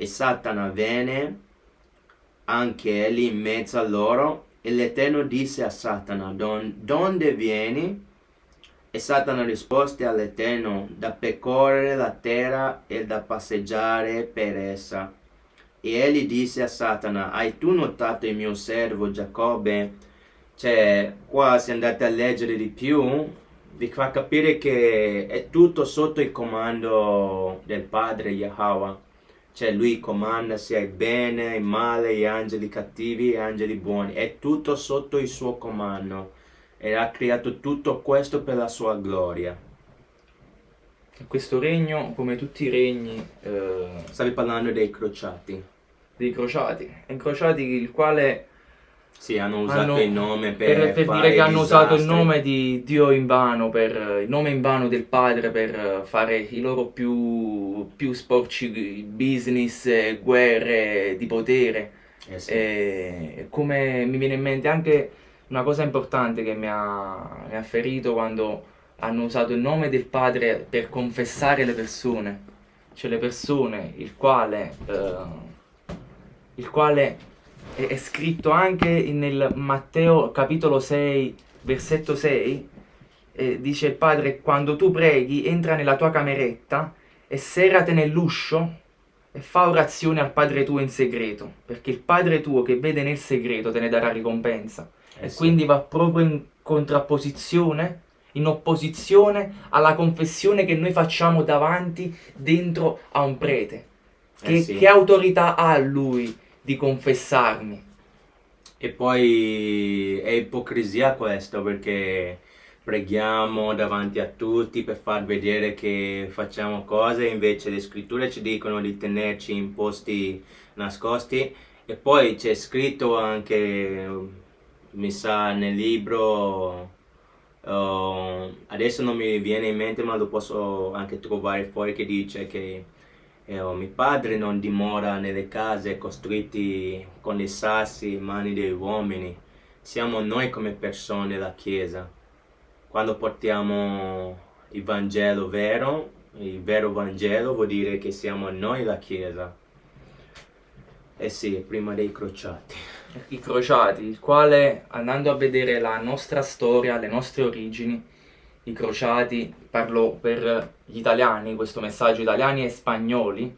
E Satana venne anche egli in mezzo a loro e l'Eterno disse a Satana, "Don- donde vieni? E Satana rispose all'Eterno, da percorrere la terra e da passeggiare per essa. E egli disse a Satana, hai tu notato il mio servo Giacobbe? Cioè, qua se andate a leggere di più, vi fa capire che è tutto sotto il comando del Padre Yahweh. Cioè, lui comanda sia il bene, il male, gli angeli cattivi e gli angeli buoni. È tutto sotto il suo comando. E ha creato tutto questo per la sua gloria. Questo regno, come tutti i regni eh, Stavi parlando dei crociati. dei crociati, e crociati il quale Sì, hanno usato hanno- il nome per, per, per dire che hanno usato il disastri. nome di Dio in vano, per, il nome in vano del padre per fare i loro più, più sporci business, eh, guerre di potere. Eh sì. E come mi viene in mente anche una cosa importante che mi ha, mi ha ferito quando hanno usato il nome del padre per confessare le persone, cioè le persone, il quale, eh, il quale è, è scritto anche nel Matteo capitolo 6, versetto 6, eh, dice il padre, quando tu preghi, entra nella tua cameretta e serrate nell'uscio e fa orazione al Padre tuo in segreto, perché il Padre tuo che vede nel segreto te ne darà ricompensa. Eh e sì. quindi va proprio in contrapposizione, in opposizione alla confessione che noi facciamo davanti, dentro a un prete. Che, Eh sì. che autorità ha lui di confessarmi? E poi è ipocrisia questo perché preghiamo davanti a tutti per far vedere che facciamo cose, invece le scritture ci dicono di tenerci in posti nascosti e poi c'è scritto anche, mi sa, nel libro, eh, adesso non mi viene in mente ma lo posso anche trovare fuori che dice che eh, oh, mio padre non dimora nelle case costruite con i sassi in mani degli uomini. Siamo noi come persone la Chiesa. Quando portiamo il Vangelo vero, il vero Vangelo vuol dire che siamo noi la Chiesa. Eh sì, prima dei crociati. I crociati, il quale andando a vedere la nostra storia, le nostre origini, i crociati, parlo per gli italiani, questo messaggio italiani e spagnoli,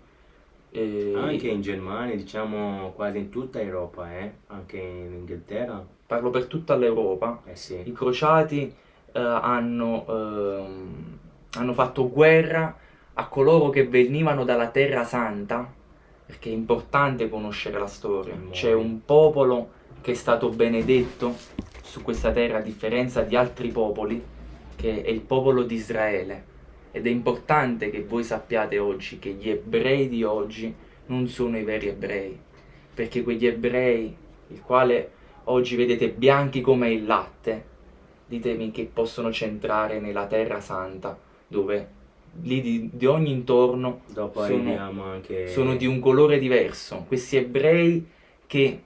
eh, Anche in Germania, diciamo quasi in tutta Europa, eh? Anche in Inghilterra. parlo per tutta l'Europa, Eh sì. i crociati eh, hanno, ehm, hanno fatto guerra a coloro che venivano dalla Terra Santa, perché è importante conoscere la storia. C'è un popolo che è stato benedetto su questa terra, a differenza di altri popoli, che è il popolo di Israele. Ed è importante che voi sappiate oggi che gli ebrei di oggi non sono i veri ebrei, perché quegli ebrei, il quale oggi vedete bianchi come il latte, ditemi che possono centrare nella terra santa, dove lì di, di ogni intorno sono, anche... sono di un colore diverso. Questi ebrei che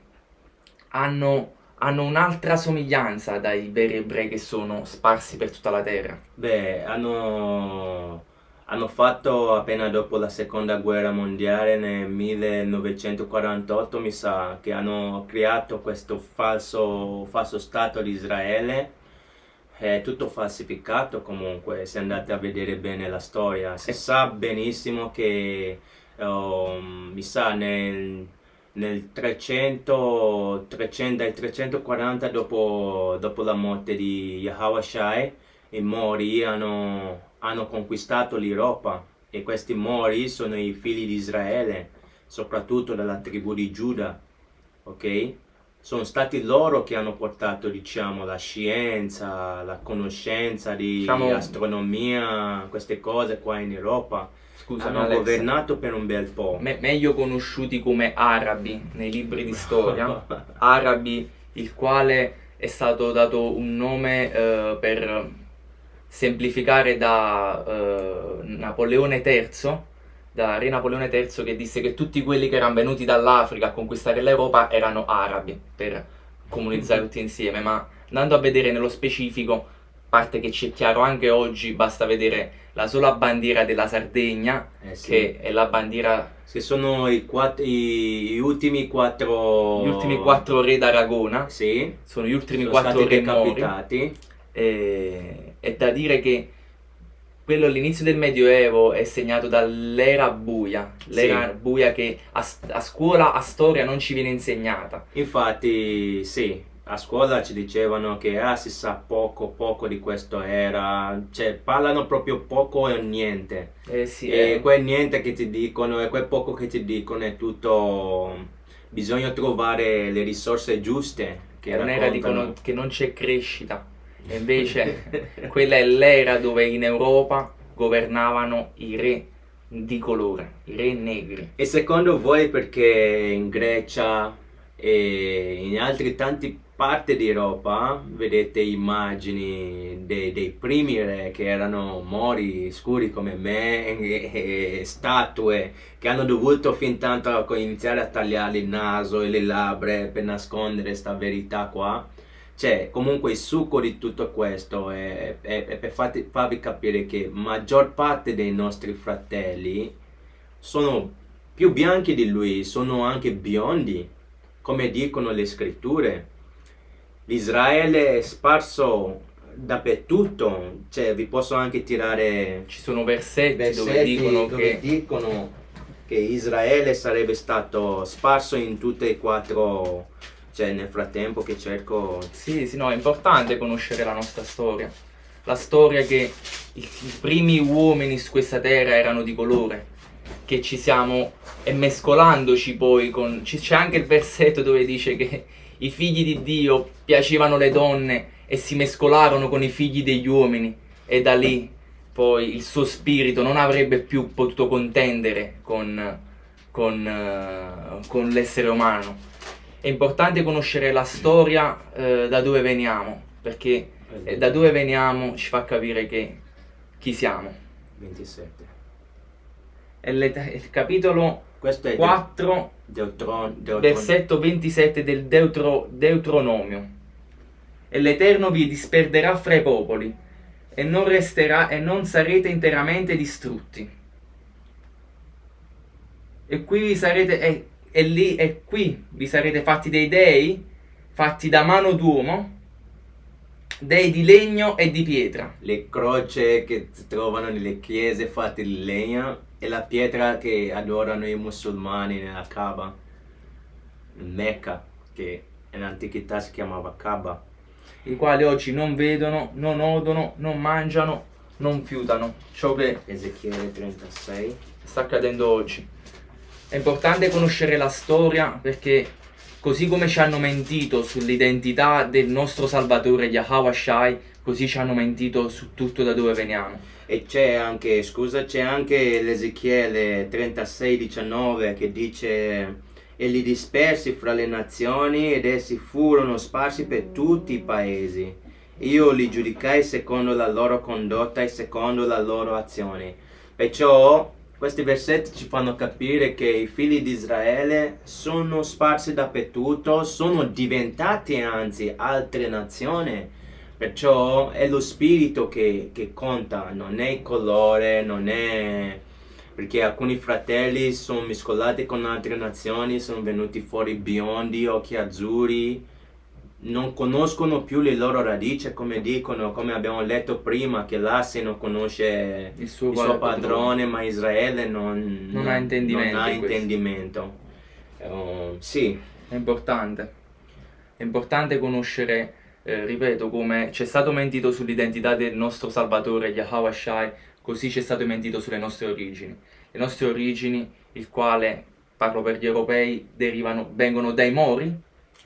hanno, hanno un'altra somiglianza dai veri ebrei che sono sparsi per tutta la terra. Beh, hanno, hanno fatto appena dopo la seconda guerra mondiale nel 1948, mi sa, che hanno creato questo falso, falso Stato di Israele. È tutto falsificato comunque, se andate a vedere bene la storia. Si sa benissimo che, um, mi sa, nel, nel 300, 300, dai 340 dopo, dopo la morte di Yahweh Shai, i Mori hanno, hanno conquistato l'Europa e questi Mori sono i figli di Israele, soprattutto della tribù di Giuda, ok? Sono stati loro che hanno portato, diciamo, la scienza, la conoscenza di Diciamo- astronomia, queste cose qua in Europa. Scusami, hanno Alex, governato per un bel po'. me- meglio conosciuti come arabi nei libri di storia. arabi, il quale è stato dato un nome eh, per semplificare da eh, Napoleone III, da Re Napoleone III che disse che tutti quelli che erano venuti dall'Africa a conquistare l'Europa erano arabi, per comunizzare tutti insieme, ma andando a vedere nello specifico, parte che ci è chiaro anche oggi, basta vedere la sola bandiera della Sardegna, Eh sì. che è la bandiera, Che sono i, quatt- i- gli ultimi quattro... gli ultimi quattro re d'Aragona, Sì, sono gli ultimi sono quattro re mori. decapitati. E- è da dire che quello all'inizio del Medioevo è segnato dall'era buia, l'era Sì. buia che a, a scuola, a storia non ci viene insegnata. Infatti, sì, a scuola ci dicevano che ah, si sa poco, poco di questo era, cioè parlano proprio poco e niente. Eh sì, E eh, quel niente che ti dicono e quel poco che ti dicono è tutto... Bisogna trovare le risorse giuste che è un'era dicono che non c'è crescita, e invece quella è l'era dove in Europa governavano i re di colore, i re negri. E secondo voi perché in Grecia e in altre tante parti d'Europa vedete immagini dei, dei primi re che erano mori scuri come me e, e statue che hanno dovuto fin tanto iniziare a tagliare il naso e le labbra per nascondere questa verità qua? Cioè, comunque il succo di tutto questo è, è- è per farti- farvi capire che maggior parte dei nostri fratelli sono più bianchi di lui, sono anche biondi, come dicono le scritture. L'Israele è sparso dappertutto, cioè vi posso anche tirare Ci sono versetti, dove versetti dicono dove che dicono che Israele sarebbe stato sparso in tutte e quattro, cioè nel frattempo che cerco... Sì, sì, no, è importante conoscere la nostra storia. La storia che i, i primi uomini su questa terra erano di colore, che ci siamo e mescolandoci poi con... C'è anche il versetto dove dice che i figli di Dio piacevano le donne e si mescolarono con i figli degli uomini e da lì poi il suo spirito non avrebbe più potuto contendere con, con, eh, con l'essere umano. È importante conoscere la storia eh, da dove veniamo, perché eh, da dove veniamo ci fa capire che chi siamo. 27. L'et- il capitolo Questo è 4, Deuteron- Deuteron- versetto 27 del Deutro- Deuteronomio. E l'Eterno vi disperderà fra i popoli, e non resterà e non sarete interamente distrutti. E qui vi sarete e, e lì e qui vi sarete fatti dei dei fatti da mano d'uomo, dei di legno e di pietra. le croce che si trovano nelle chiese fatte di legno e la pietra che adorano i musulmani nella Kaaba, in Mecca, che nell'antichità si chiamava Kaaba. i quali oggi non vedono, non odono, non mangiano, non fiutano. Ciò che Ezechiele 36. sta accadendo oggi. È importante conoscere la storia perché così come ci hanno mentito sull'identità del nostro Salvatore Yahweh Shai, così ci hanno mentito su tutto da dove veniamo. E c'è anche, scusa, c'è anche l'Ezechiele 36, 19 che dice e li dispersi fra le nazioni ed essi furono sparsi per tutti i paesi. Io li giudicai secondo la loro condotta e secondo la loro azione. Perciò questi versetti ci fanno capire che i figli di Israele sono sparsi dappertutto, sono diventati anzi altre nazioni. Perciò è lo spirito che, che conta, non è il colore, non è... Perché alcuni fratelli sono mescolati con altre nazioni, sono venuti fuori biondi, occhi azzurri, non conoscono più le loro radici, come dicono, come abbiamo letto prima, che l'Assi non conosce Il suo, il suo padrone, ma Israele non, Non ha intendimento non ha intendimento. Eh, sì, È importante. È importante conoscere, eh, ripeto, come c'è stato mentito sull'identità del nostro Salvatore Yahweh Shai, così c'è stato mentito sulle nostre origini. Le nostre origini, il quale, parlo per gli europei, derivano, vengono dai Mori,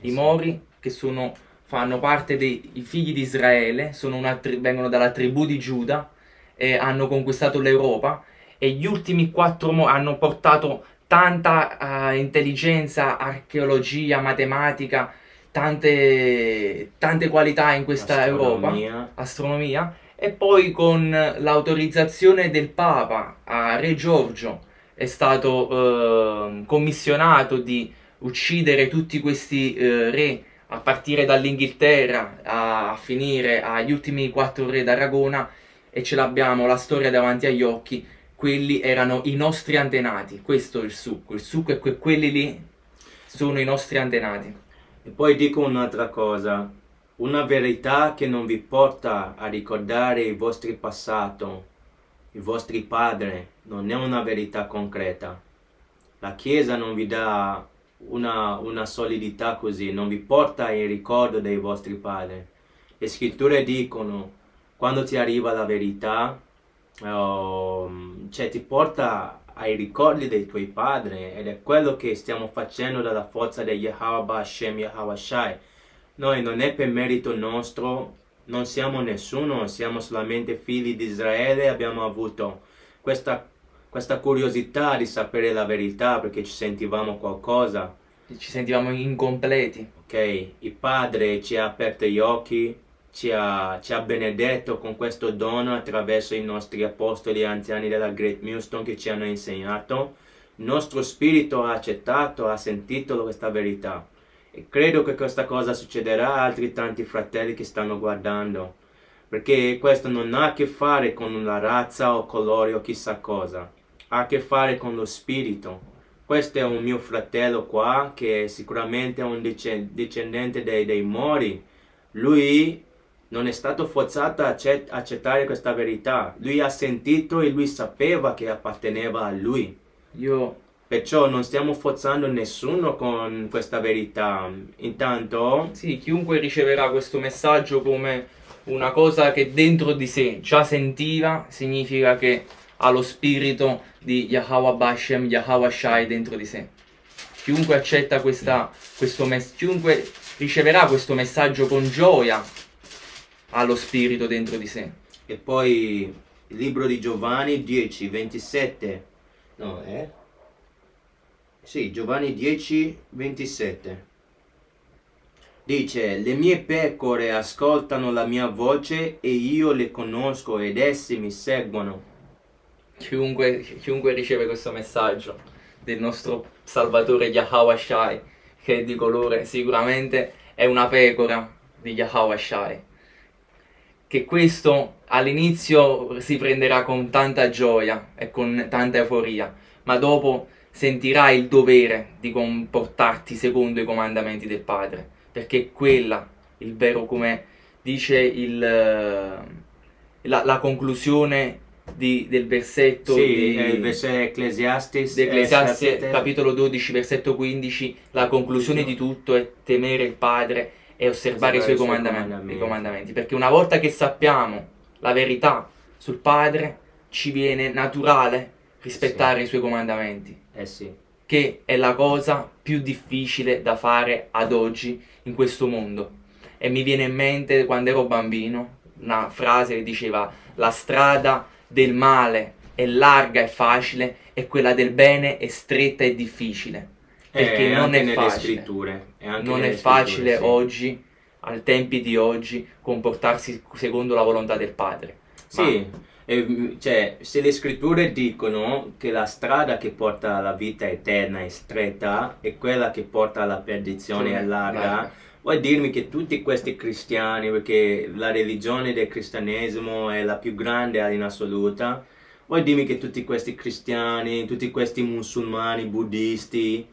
i. Mori che sono, fanno parte dei figli di Israele, tri- vengono dalla tribù di Giuda e hanno conquistato l'Europa e gli ultimi quattro mo- hanno portato tanta eh, intelligenza, archeologia, matematica, tante, tante qualità in questa Europa, astronomia. astronomia, e poi con l'autorizzazione del Papa a Re Giorgio è stato eh, commissionato di uccidere tutti questi eh, re a partire dall'Inghilterra a, a finire agli ultimi quattro re d'Aragona e ce l'abbiamo la storia davanti agli occhi, quelli erano i nostri antenati. Questo è il succo. Il succo è che quelli lì sono i nostri antenati. E poi dico un'altra cosa, una verità che non vi porta a ricordare il vostro passato, i vostri padri, non è una verità concreta. La Chiesa non vi dà una, una solidità così, non vi porta in ricordo dei vostri padri. Le scritture dicono, quando ti arriva la verità, um, cioè ti porta ai ricordi dei tuoi padri ed è quello che stiamo facendo dalla forza di Yahweh Hashem Yahweh Shai. Noi non è per merito nostro, non siamo nessuno, siamo solamente figli di Israele, abbiamo avuto questa, questa curiosità di sapere la verità perché ci sentivamo qualcosa. Ci sentivamo incompleti. Ok, il Padre ci ha aperto gli occhi, ci ha, ci ha, benedetto con questo dono attraverso i nostri apostoli anziani della Great Millstone che ci hanno insegnato. Il nostro spirito ha accettato, ha sentito questa verità. E credo che questa cosa succederà a altri tanti fratelli che stanno guardando. Perché questo non ha a che fare con la razza o colore o chissà cosa. Ha a che fare con lo spirito. Questo è un mio fratello qua che sicuramente è un discendente dei, dei Mori. Lui non è stato forzato a accettare questa verità. Lui ha sentito e lui sapeva che apparteneva a lui. Io... Perciò non stiamo forzando nessuno con questa verità. Intanto... Sì, chiunque riceverà questo messaggio come una cosa che dentro di sé già sentiva, significa che ha lo spirito di Yahweh Bashem, Yahweh Shai dentro di sé. Chiunque accetta questa, questo messaggio, chiunque riceverà questo messaggio con gioia, ha lo spirito dentro di sé. E poi il libro di Giovanni 10, 27. No, eh? Sì, Giovanni 10, 27. Dice, le mie pecore ascoltano la mia voce e io le conosco ed essi mi seguono. Chiunque, chiunque riceve questo messaggio del nostro Salvatore Yahweh Shai, che è di colore, sicuramente è una pecora di Yahweh Shai che questo all'inizio si prenderà con tanta gioia e con tanta euforia, ma dopo sentirai il dovere di comportarti secondo i comandamenti del Padre, perché è quella il vero, come dice il, la, la conclusione di, del versetto sì, di, il versetto Ecclesiastes, Ecclesiastes capitolo 12 versetto 15 la conclusione di tutto è temere il Padre e osservare i suoi comandamenti, comandamenti. comandamenti, perché una volta che sappiamo la verità sul Padre, ci viene naturale rispettare sì. i suoi comandamenti. Eh sì. Che è la cosa più difficile da fare ad oggi in questo mondo. E mi viene in mente quando ero bambino una frase che diceva la strada del male è larga e facile e quella del bene è stretta e difficile perché eh, non è facile. non è facile sì. oggi, ai tempi di oggi, comportarsi secondo la volontà del Padre. Sì, e, cioè, se le scritture dicono che la strada che porta alla vita eterna è stretta e quella che porta alla perdizione sì, è larga, vuoi dirmi che tutti questi cristiani, perché la religione del cristianesimo è la più grande in assoluta, vuoi dirmi che tutti questi cristiani, tutti questi musulmani, buddisti,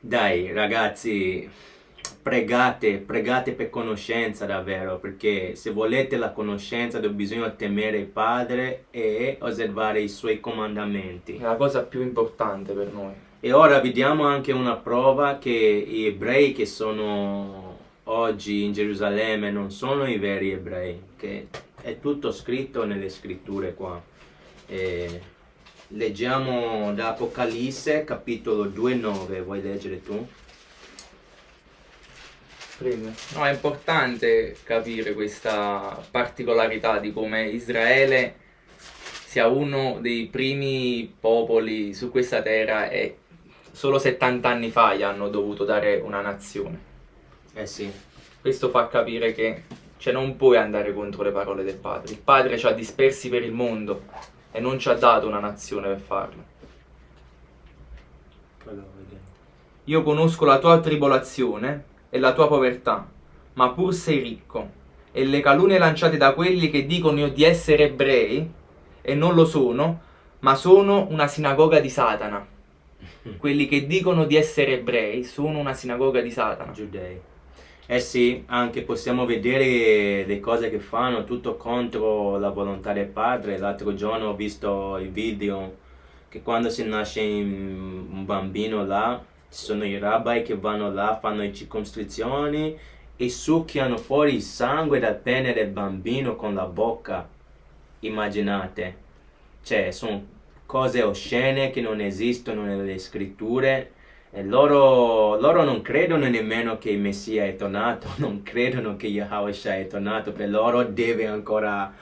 dai ragazzi, pregate, pregate per conoscenza davvero, perché se volete la conoscenza bisogna temere il Padre e osservare i suoi comandamenti. È la cosa più importante per noi. E ora vediamo anche una prova che gli ebrei che sono oggi in Gerusalemme non sono i veri ebrei, che è tutto scritto nelle scritture qua. E Leggiamo da Apocalisse, capitolo 2,9. Vuoi leggere tu? Prima. No, è importante capire questa particolarità di come Israele sia uno dei primi popoli su questa terra e solo 70 anni fa gli hanno dovuto dare una nazione. Eh sì. Questo fa capire che cioè, non puoi andare contro le parole del padre. Il padre ci ha dispersi per il mondo e non ci ha dato una nazione per farlo. Io conosco la tua tribolazione e la tua povertà, ma pur sei ricco, e le calunnie lanciate da quelli che dicono di essere ebrei e non lo sono, ma sono una sinagoga di Satana. Quelli che dicono di essere ebrei sono una sinagoga di Satana. Giudei. Eh sì, anche possiamo vedere le cose che fanno, tutto contro la volontà del padre. L'altro giorno ho visto il video che quando si nasce un bambino là, ci sono i rabbi che vanno là, fanno le circoscrizioni e succhiano fuori il sangue dal pene del bambino con la bocca. Immaginate. Cioè, sono cose oscene che non esistono nelle scritture e loro, loro, non credono nemmeno che il Messia è tornato, non credono che Yahweh è tornato, per loro deve ancora,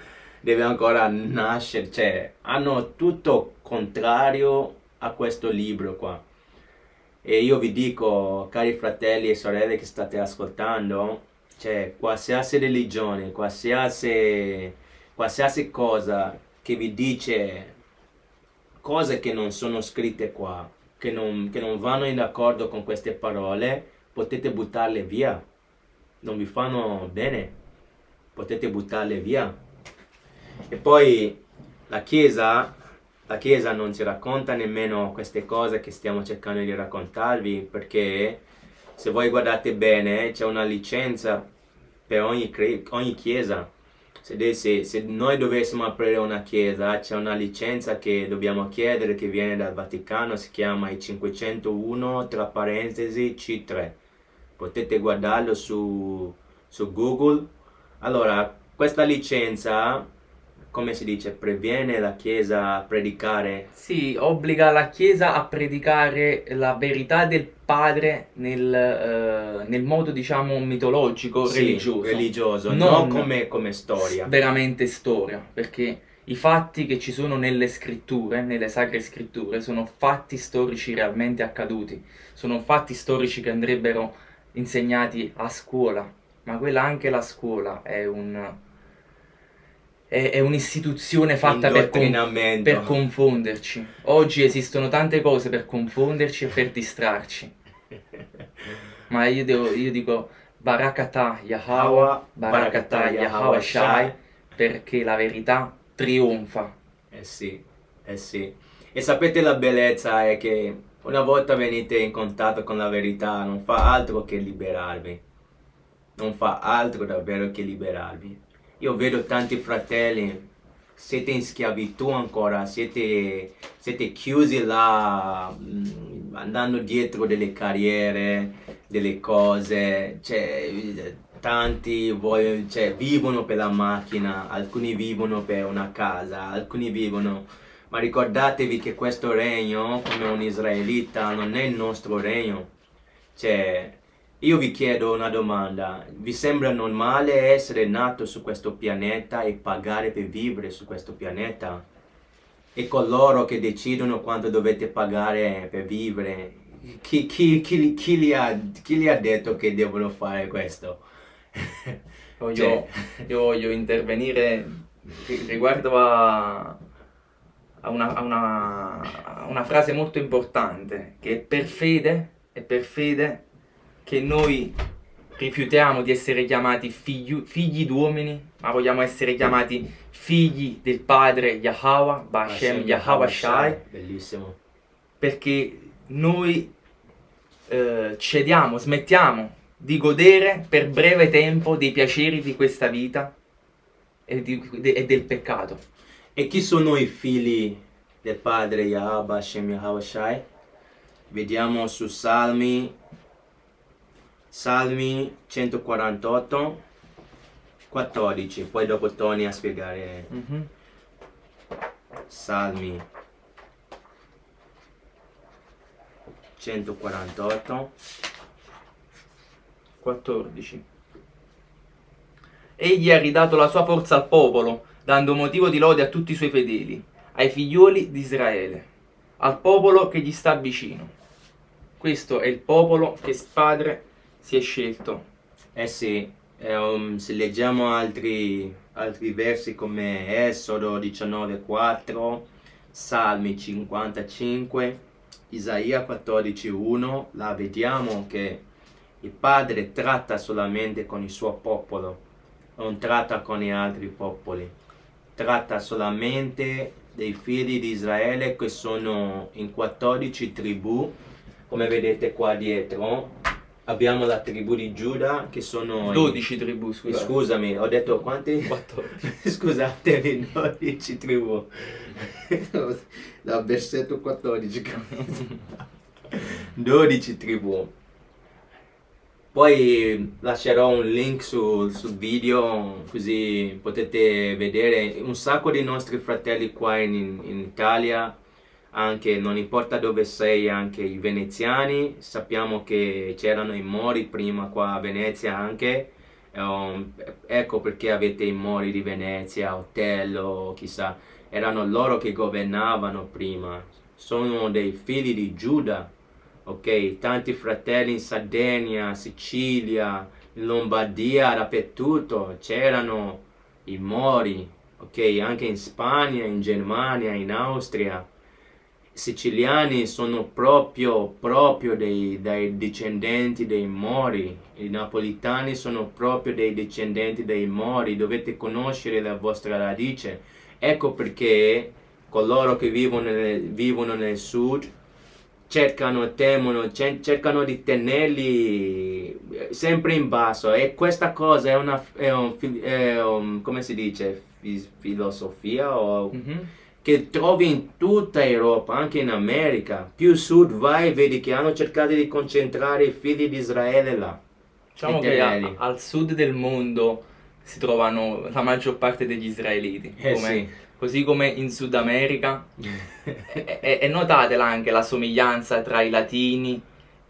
deve ancora nascere, cioè hanno tutto contrario a questo libro qua. E io vi dico, cari fratelli e sorelle che state ascoltando, cioè qualsiasi religione, qualsiasi, qualsiasi cosa che vi dice cose che non sono scritte qua, che non, che non vanno in accordo con queste parole, potete buttarle via. Non vi fanno bene, potete buttarle via. E poi la Chiesa, la Chiesa non ci racconta nemmeno queste cose che stiamo cercando di raccontarvi, perché se voi guardate bene c'è una licenza per ogni, ogni Chiesa se, se, se, noi dovessimo aprire una chiesa, c'è una licenza che dobbiamo chiedere che viene dal Vaticano, si chiama i 501 tra parentesi C3. Potete guardarlo su, su Google. Allora, questa licenza come si dice, previene la Chiesa a predicare? Sì, obbliga la Chiesa a predicare la verità del Padre nel, uh, nel modo, diciamo, mitologico, sì, religioso. religioso, non, non come, come storia. Veramente storia, perché i fatti che ci sono nelle scritture, nelle sacre scritture, sono fatti storici realmente accaduti, sono fatti storici che andrebbero insegnati a scuola, ma quella anche la scuola è un è, è un'istituzione fatta per, con, per confonderci. Oggi esistono tante cose per confonderci e per distrarci. Ma io, devo, io dico Barakatah Yahweh, Barakatah Yahweh Shai, perché la verità trionfa. Eh sì, eh sì. E sapete la bellezza è che una volta venite in contatto con la verità non fa altro che liberarvi. Non fa altro davvero che liberarvi. Io vedo tanti fratelli, siete in schiavitù ancora, siete, siete chiusi là, andando dietro delle carriere, delle cose, cioè, tanti vogliono, cioè, vivono per la macchina, alcuni vivono per una casa, alcuni vivono... Ma ricordatevi che questo regno, come un israelita, non è il nostro regno. Cioè, io vi chiedo una domanda, vi sembra normale essere nato su questo pianeta e pagare per vivere su questo pianeta? E coloro che decidono quanto dovete pagare per vivere, chi, chi, chi, chi gli, ha, gli, ha, detto che devono fare questo? Voglio, cioè... Io voglio intervenire riguardo a, a, una, a, una, a una frase molto importante, che per fede, è per fede che noi rifiutiamo di essere chiamati figli, figli d'uomini, ma vogliamo essere chiamati figli del Padre Yahweh, Bashem Yahweh Shai. Bellissimo. Perché noi eh, cediamo, smettiamo di godere per breve tempo dei piaceri di questa vita e, di, de, e del peccato. E chi sono i figli del Padre Yahweh, Bashem Yahweh Shai? Vediamo su Salmi Salmi 148, 14, poi dopo torni a spiegare. Mm -hmm. Salmi 148, 14. Egli ha ridato la sua forza al popolo, dando motivo di lode a tutti i suoi fedeli, ai figlioli di Israele, al popolo che gli sta vicino. Questo è il popolo che Padre si è scelto. Eh sì, um, se leggiamo altri, altri versi come Esodo 19.4, Salmi 55, Isaia 14.1, la vediamo che il Padre tratta solamente con il suo popolo, non tratta con gli altri popoli, tratta solamente dei figli di Israele che sono in 14 tribù, come vedete qua dietro. Abbiamo la tribù di Giuda che sono... in- 12 tribù, scusa. Scusami, ho detto quanti? 14. Scusatemi, 12 tribù. Dal versetto 14. 12 tribù. Poi lascerò un link sul, sul video così potete vedere un sacco di nostri fratelli qua in, in Italia, anche non importa dove sei, anche i veneziani, sappiamo che c'erano i mori prima qua a Venezia anche, Um, ecco perché avete i mori di Venezia, Otello, chissà, erano loro che governavano prima, sono dei figli di Giuda, ok? Tanti fratelli in Sardegna, Sicilia, Lombardia, dappertutto c'erano i mori, ok? Anche in Spagna, in Germania, in Austria. Siciliani sono proprio, proprio dei, dei discendenti dei Mori, i napolitani sono proprio dei discendenti dei Mori, dovete conoscere la vostra radice. Ecco perché coloro che vivono nel, vivono nel sud cercano, temono, ce- cercano di tenerli eh, sempre in basso e questa cosa è una, è un, è un- come si dice, Fi- filosofia o Mhm. Che trovi in tutta Europa, anche in America. Più sud vai, vedi che hanno cercato di concentrare i figli di Israele là. Diciamo che a- al sud del mondo si trovano la maggior parte degli israeliti, Eh come- sì. così come in Sud America. E, e- notatela anche la somiglianza tra i latini,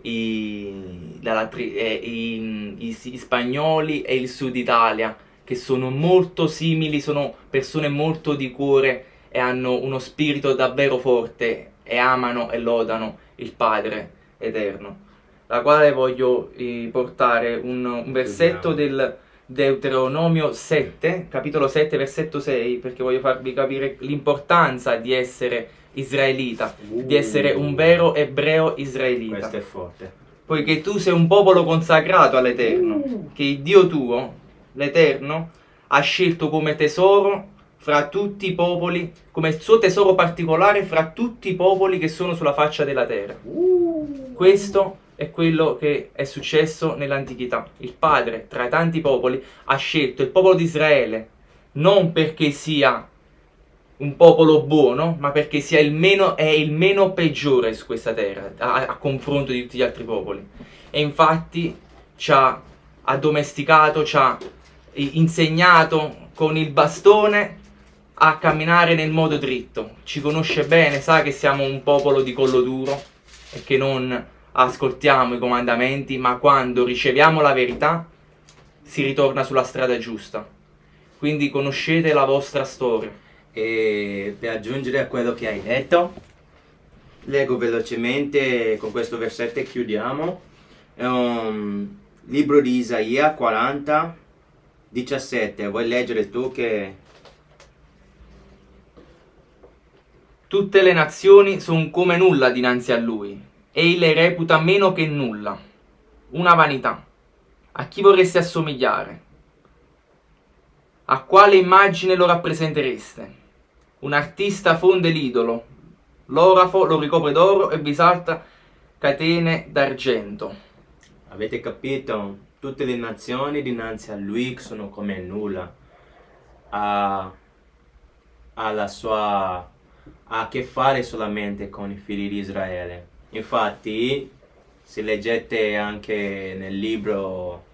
i, la latri- i- i- i spagnoli e il Sud Italia, che sono molto simili, sono persone molto di cuore e hanno uno spirito davvero forte e amano e lodano il Padre eterno. La quale voglio eh, portare un, un versetto del Deuteronomio 7, capitolo 7, versetto 6, perché voglio farvi capire l'importanza di essere israelita, di essere un vero ebreo israelita. Questo è forte. Poiché tu sei un popolo consacrato all'Eterno, che il Dio tuo, l'Eterno, ha scelto come tesoro fra tutti i popoli, come suo tesoro particolare fra tutti i popoli che sono sulla faccia della terra. Questo è quello che è successo nell'antichità. Il Padre, tra i tanti popoli, ha scelto il popolo di Israele non perché sia un popolo buono, ma perché sia il meno, è il meno peggiore su questa terra a, a confronto di tutti gli altri popoli. E infatti ci ha addomesticato, ci ha insegnato con il bastone a camminare nel modo dritto. Ci conosce bene, sa che siamo un popolo di collo duro e che non ascoltiamo i comandamenti, ma quando riceviamo la verità si ritorna sulla strada giusta. Quindi conoscete la vostra storia. E per aggiungere a quello che hai detto, leggo velocemente con questo versetto e chiudiamo. Un libro di Isaia 40, 17. Vuoi leggere tu che... Tutte le nazioni sono come nulla dinanzi a lui. Egli le reputa meno che nulla. Una vanità. A chi vorreste assomigliare? A quale immagine lo rappresentereste? Un artista fonde l'idolo, l'orafo lo ricopre d'oro e vi salta catene d'argento. Avete capito? Tutte le nazioni dinanzi a lui sono come nulla. Ha, ha la sua ha a che fare solamente con i figli di Israele. Infatti, se leggete anche nel libro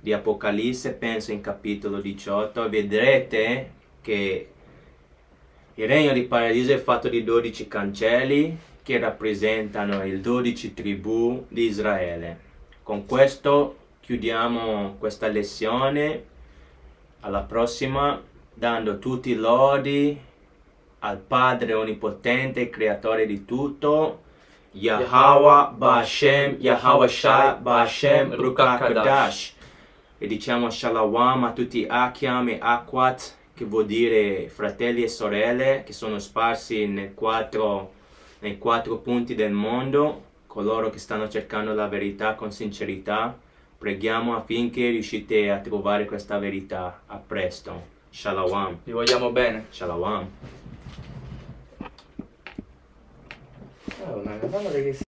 di Apocalisse, penso in capitolo 18, vedrete che il regno di paradiso è fatto di 12 cancelli che rappresentano le 12 tribù di Israele. Con questo chiudiamo questa lezione. Alla prossima, dando tutti i lodi al Padre Onnipotente, Creatore di tutto, Yahweh Bashem, Yahweh Shai Bashem, Ruach Kadash. E diciamo Shalom a tutti Akiam e Akwat, che vuol dire fratelli e sorelle, che sono sparsi nei quattro, nei quattro punti del mondo, coloro che stanno cercando la verità con sincerità. Preghiamo affinché riuscite a trovare questa verità. A presto. Shalom. Vi vogliamo bene. Shalom. Oh, ma guarda che